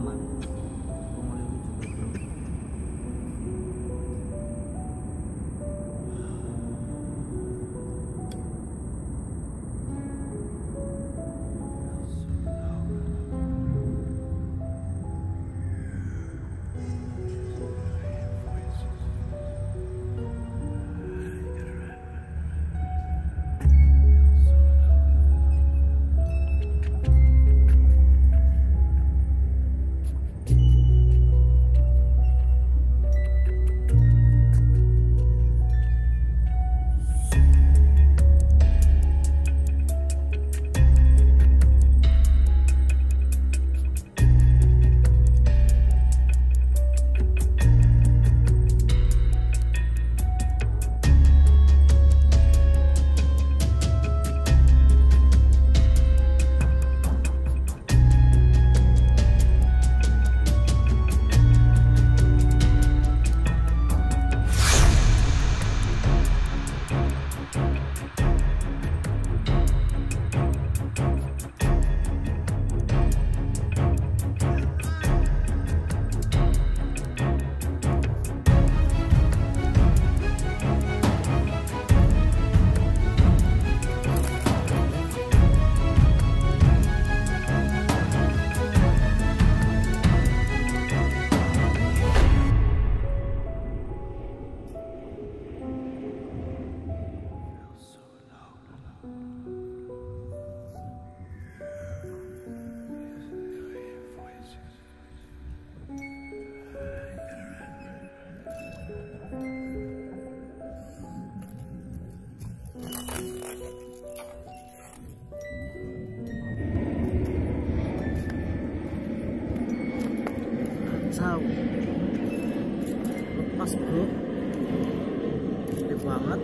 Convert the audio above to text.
someone. Pisau lepas bro. Gede banget